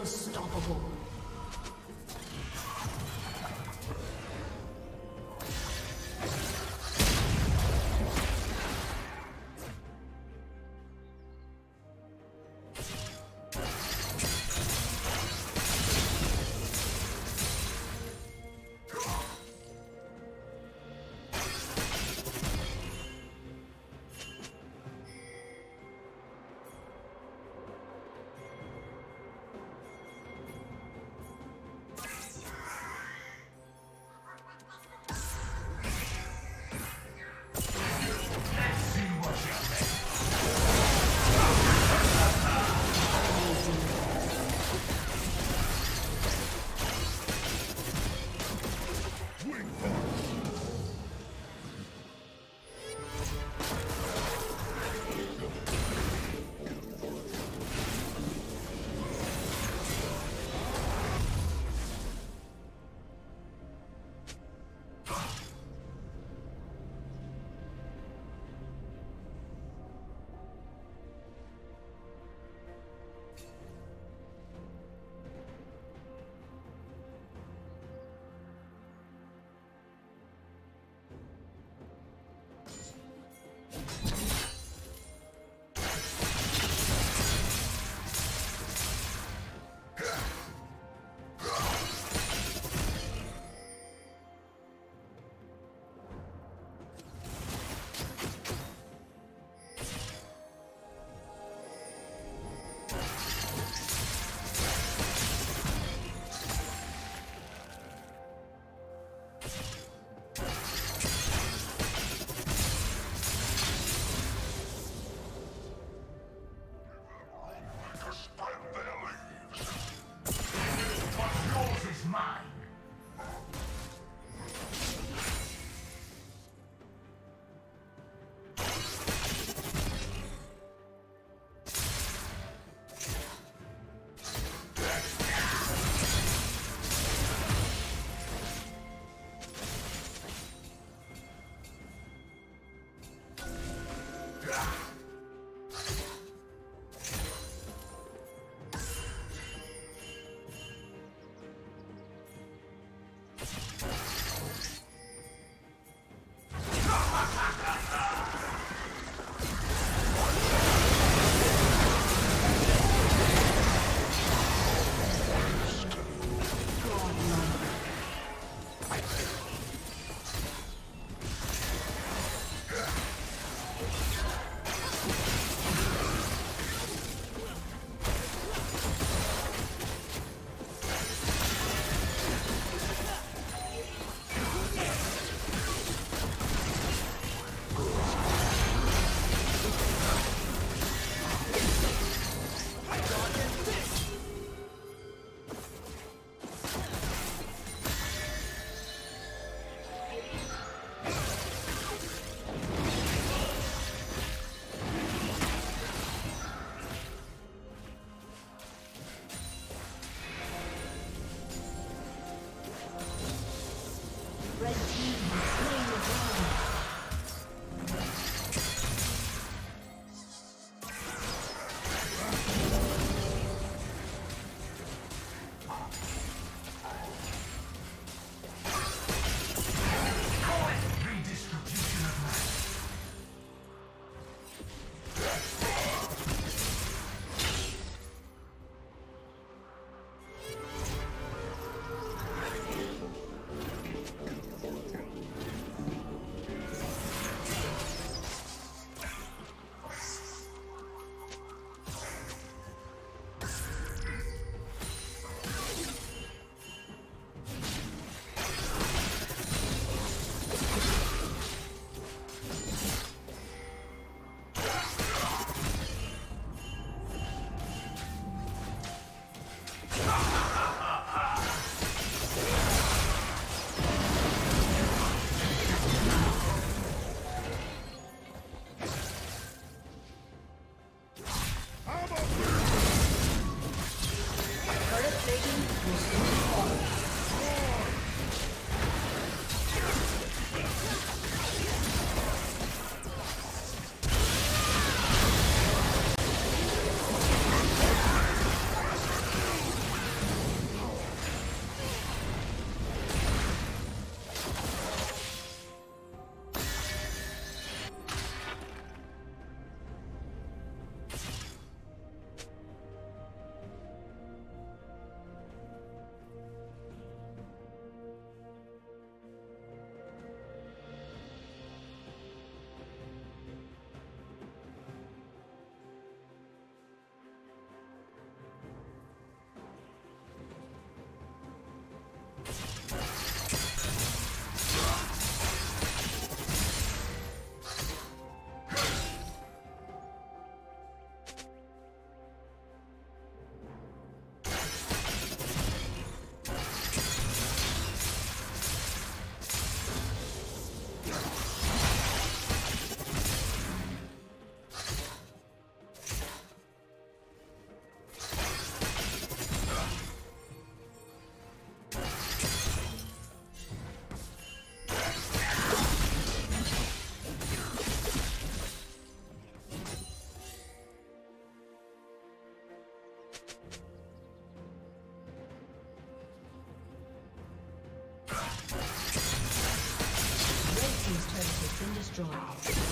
Unstoppable. Been destroyed.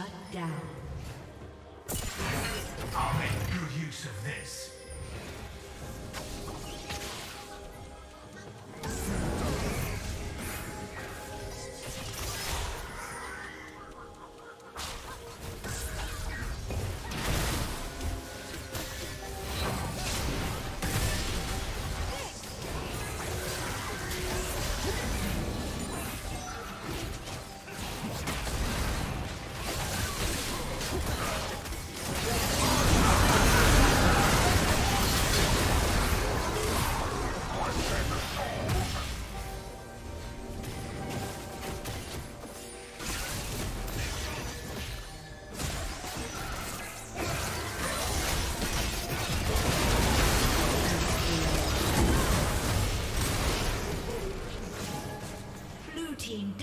Shut down. I'll make good use of this.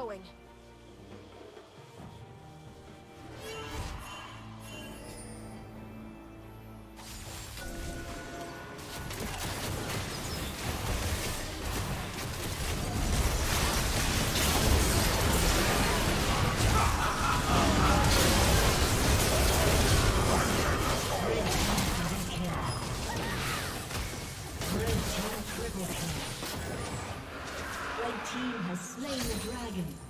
going. Get going.